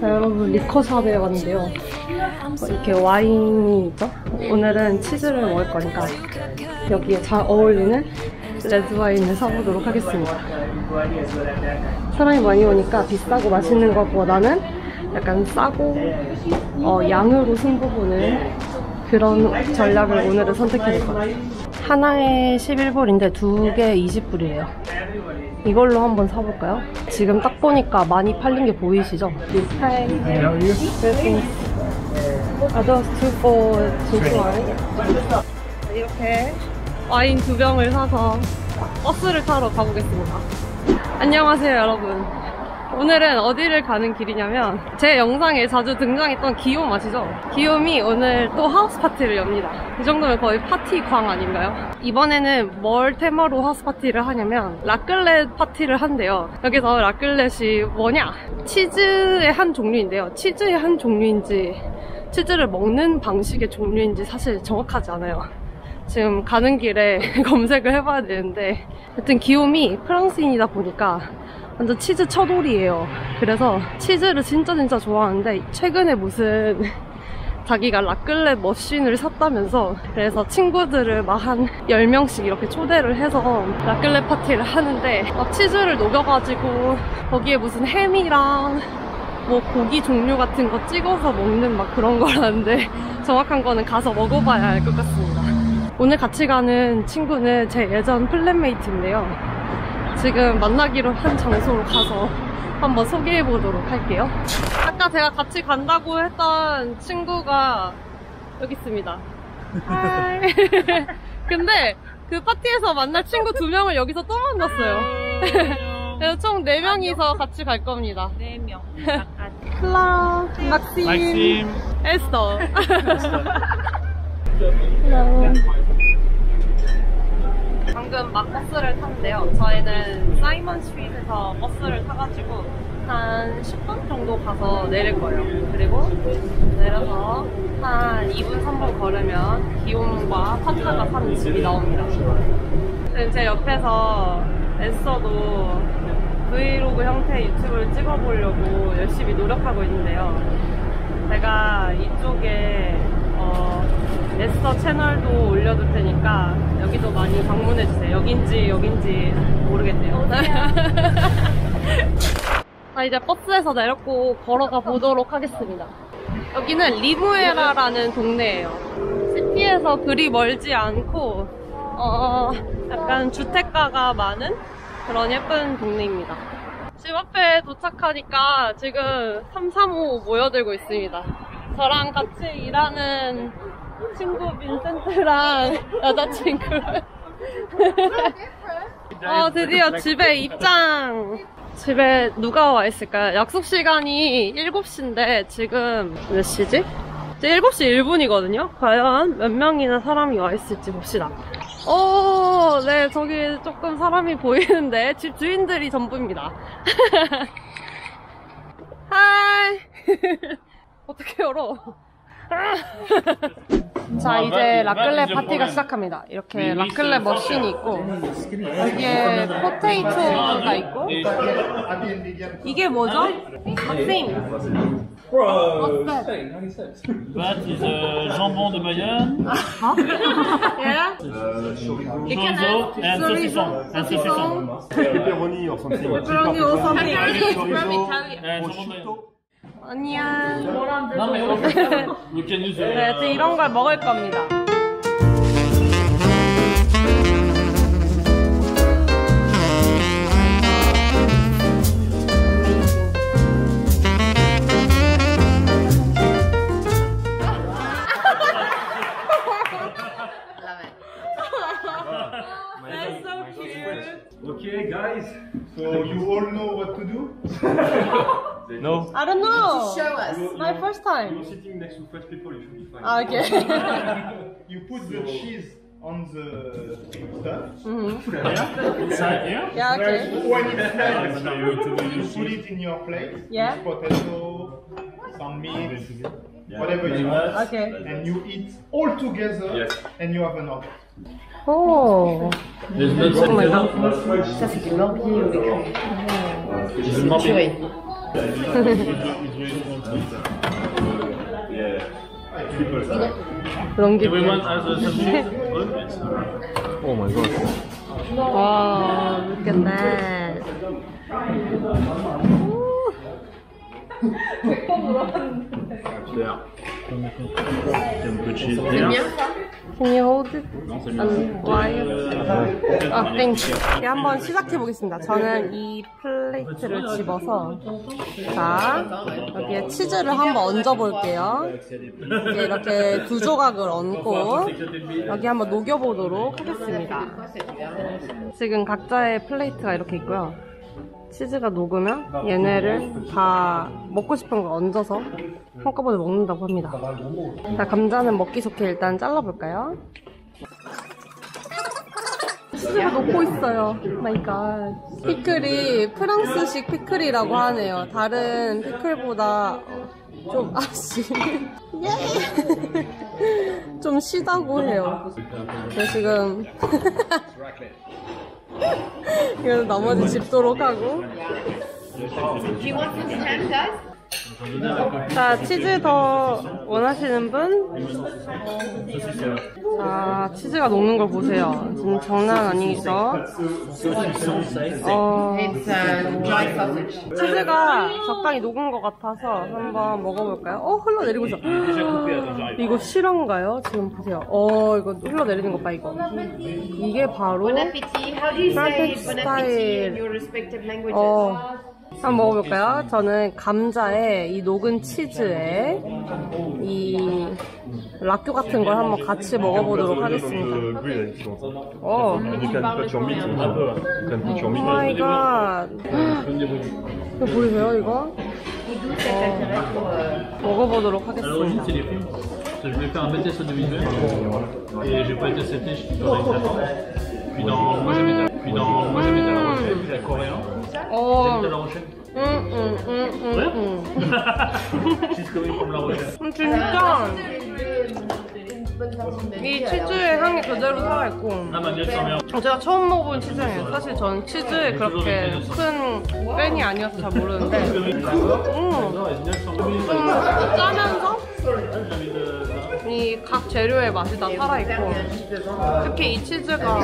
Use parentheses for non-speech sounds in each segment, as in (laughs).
자, 여러분 리커샵에 왔는데요. 어, 이렇게 와인이 있죠? 오늘은 치즈를 먹을 거니까 여기에 잘 어울리는 레드 와인을 사보도록 하겠습니다. 사람이 많이 오니까 비싸고 맛있는 것보다는 약간 싸고 어, 양으로 승부 보는 그런 전략을 오늘은 선택해볼 것 같아요. 하나에 11불인데 두 개 20불이에요. 이걸로 한번 사볼까요? 지금 딱 보니까 많이 팔린 게 보이시죠? Hi. Are those two for two wine? 이렇게 와인 두 병을 사서 버스를 타러 가보겠습니다. 안녕하세요, 여러분. 오늘은 어디를 가는 길이냐면 제 영상에 자주 등장했던 기욤 아시죠? 기욤이 오늘 또 하우스 파티를 엽니다. 이 정도면 거의 파티 광 아닌가요? 이번에는 뭘 테마로 하우스 파티를 하냐면 라클렛 파티를 한대요. 여기서 라클렛이 뭐냐? 치즈의 한 종류인데요. 치즈의 한 종류인지 치즈를 먹는 방식의 종류인지 사실 정확하지 않아요. 지금 가는 길에 (laughs) 검색을 해봐야 되는데 하여튼 기욤이 프랑스인이다 보니까 완전 치즈 처돌이에요. 그래서 치즈를 진짜 진짜 좋아하는데 최근에 무슨 (laughs) 자기가 라클렛 머신을 샀다면서 그래서 친구들을 막 한 10명씩 이렇게 초대를 해서 라클렛 파티를 하는데 막 치즈를 녹여가지고 거기에 무슨 햄이랑 뭐 고기 종류 같은 거 찍어서 먹는 막 그런 거라는데 정확한 거는 가서 먹어봐야 알 것 같습니다. 오늘 같이 가는 친구는 제 예전 플랫메이트인데요. 지금 만나기로 한 장소로 가서 한번 소개해 보도록 할게요. 아까 제가 같이 간다고 했던 친구가 여기 있습니다. (laughs) 근데 그 파티에서 만날 친구 두 명을 여기서 또 만났어요. 그래서 총 4명이서 같이 갈 겁니다. 4명. 클라, 막심, Maxime. 에스터. Hello. 방금 막 버스를 탔는데요. 저희는 사이먼 스트리트에서 버스를 타가지고 한 10분 정도 가서 내릴 거예요. 그리고 내려서 한 2분, 3분 걸으면 기욤과 파타가 사는 집이 나옵니다. 지금 제 옆에서 에스터도 브이로그 형태의 유튜브를 찍어보려고 열심히 노력하고 있는데요. 제가 이쪽에 어, 에스터 채널도 올려둘 테니까 여기도 많이 방문해주세요. 여긴지 여긴지 모르겠네요. 자 (laughs) 이제 버스에서 내렸고 걸어가 보도록 하겠습니다. 여기는 리무에라라는 동네예요. 시티에서 그리 멀지 않고 어, 약간 주택가가 많은 그런 예쁜 동네입니다. 집 앞에 도착하니까 지금 335 모여들고 있습니다. 저랑 같이 일하는 친구 빈센트랑 여자친구. (laughs) 어, 드디어 집에 입장! 집에 누가 와 있을까요? 약속 시간이 7시인데 지금 몇 시지? 이제 7시 1분이거든요? 과연 몇 명이나 사람이 와 있을지 봅시다. 오, 네, 저기 조금 사람이 보이는데 집 주인들이 전부입니다. (laughs) Hi! (laughs) 어떻게 열어? 자 이제 라클레 파티가 시작합니다. 이렇게 라클레 machine이 있고 여기에 potato가 있고 이게 뭐죠? 막생 That is uh, jambon de Bayonne, 예? chorizo, and saucisson. And saucisson. pepperoni or something. Pepperoni or something. And jambon de Bayonne. 아니야. Mais we can use 네, uh, 하여튼 이런 걸 먹을 겁니다. Okay, guys. So you all know what to do. No. I don't know. Show us. You- My you- first time. You're sitting next to French people. You should be fine. Ah, okay. (laughs) You put the cheese on the stuff. Inside here? yeah, okay. When it's (laughs) melted, you to you use put it in your plate. Yeah. With potato, some meat, whatever you want, Okay. and you eat all together, and you have an order. Oh. There's not Oh my god. Ça, c'est du morbier au lait 그런 게 Everyone has uh, some cheese. Good. It's, Oh my god. 와, look at that. There. Some good cheese there. Can you hold it? C'est why? 아, thank you. 이제 한번 시작해 보겠습니다. 저는 이 plate를 집어서 자 여기에 치즈를 한번 얹어 볼게요. 이렇게 두 조각을 얹고 여기 한번 녹여 보도록 하겠습니다. 지금 각자의 plate가 이렇게 있고요. 치즈가 녹으면 얘네를 다 먹고 싶은 걸 얹어서 한꺼번에 먹는다고 합니다. 자, 감자는 먹기 좋게 일단 잘라볼까요? 치즈가 녹고 있어요. My god. 피클이 프랑스식 피클이라고 하네요. 다른 피클보다 어, 좀 아씨 예. (laughs) 좀 시다고 해요. 저 지금 (laughs) 이거 나머지 집도록 하고 자 치즈 더 원하시는 분? 자 치즈가 녹는 걸 보세요 지금 장난 아니죠? 어. 치즈가 적당히 녹은 것 같아서 한번 먹어볼까요? 어 흘러내리고 있어 이거 실화인가요? 지금 보세요 어 이거 흘러내리는 것 봐 이거 이게 바로 respective languages? 어, 한번 먹어볼까요? 저는 감자에 이 녹은 치즈에 이 라큐 같은 걸 한번 같이 먹어보도록 하겠습니다. Uh. 어, 오 마이 갓. 이거 보이세요, 이거? 어, 먹어보도록 하겠습니다. c'est les films. Parce que Je voulais faire un bêtise audiovisuel et j'ai pas été accepté. Je suis dans une plateforme. Puis dans moi j'habite La à Coréen. 어, J'habite à La Rochelle. 응, 응, 응, 응, 응. She's coming from La Rochelle. 음, 진짜 이 치즈의 향이 그대로 살아있고 Ah. 제가 처음 먹어본 치즈예요. 사실 전 치즈에 그렇게 큰 팬이 아니어서 잘 모르는데 음, 좀 짜면서 이 각 재료의 맛이 다 살아있고 특히 이 치즈가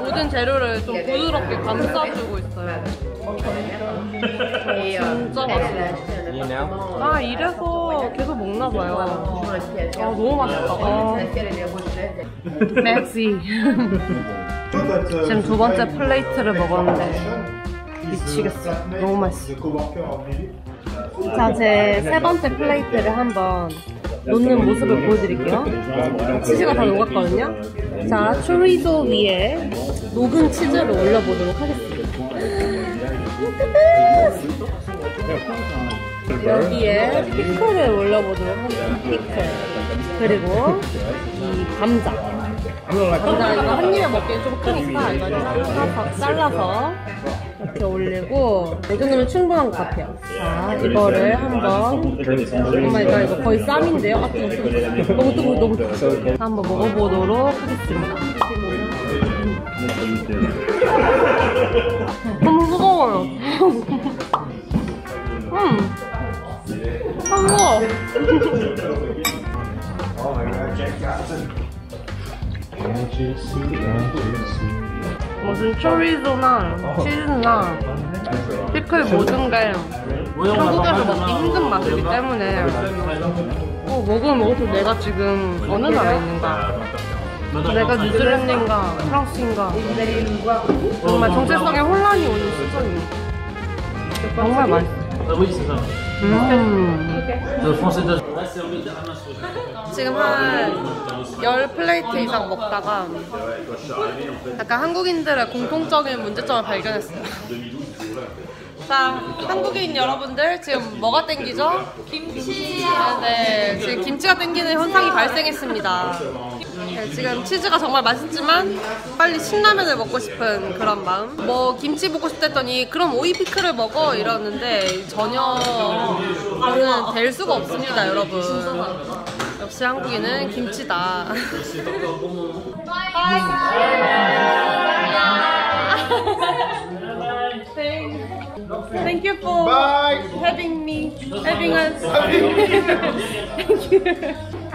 모든 재료를 좀 부드럽게 감싸주고 있어요. Euh, 진짜 맛있어요. 아 이래서 계속 먹나 봐요. 아 너무 맛있다. 아. Merci. 지금 두 번째 plate를 먹었는데 미치겠어. 너무 맛있어. 자, 제 세 번째 플레이트를 한번 놓는 모습을 보여드릴게요. 치즈가 다 녹았거든요. 자, 초리소 위에 녹은 치즈를 올려보도록 하겠습니다. 여기에 피클을 올려보도록 합니다. 피클. 그리고 이 감자. 감자 이거 한 입에 먹기엔 좀 크니까 이거 잘라서, 잘라서 이렇게 올리고 이 정도면 충분한 것 같아요. 자, 이거를 한번 oh my god 이거 거의 쌈인데요? 아, 뜨거워. 너무 뜨거워, 너무 뜨거워. 한번 먹어보도록 하겠습니다. 너무 뜨거워요. 음. 아, 무거워. 무슨 초리소나 치즈나 피클 모든 게 한국에서 먹기 힘든 맛이기 때문에. 어, 먹으면 먹을수록 내가 지금 어느 나라에 있는가? 내가 뉴질랜드인가 프랑스인가? 정말 정체성에 혼란이 오는 수준입니다 정말 맛있어 Ah oui, c'est ça. 음. Français sur 지금 한열 플레이트 이상 먹다가 약간 한국인들의 공통적인 문제점을 발견했어요. 자, 한국인 여러분들 지금 뭐가 땡기죠? 김치. 네, 지금 김치가 땡기는 현상이 발생했습니다. 네, 지금 치즈가 정말 맛있지만 빨리 신라면을 먹고 싶은 그런 마음. 뭐 김치 먹고 싶다 했더니 그럼 오이 피클을 먹어 이러는데 전혀 그는 될 수가 없습니다, 여러분. 역시 한국인은 김치다. Thank you for Bye. having me, having us. (laughs) Thank you.